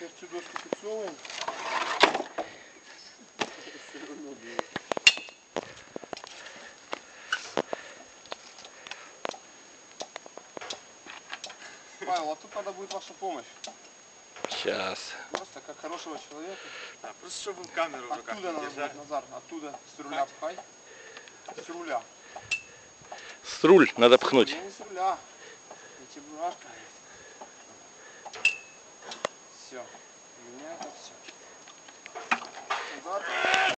Я в цю дошку. Павел, а тут надо будет ваша помощь. Сейчас. Просто как хорошего человека. Да, просто чтобы камеру Оттуда надо будет, Назар, оттуда, с руля пхай. С руля. Струль надо пхнуть. Ну, не с руля. Я тебе. Все. У меня это все.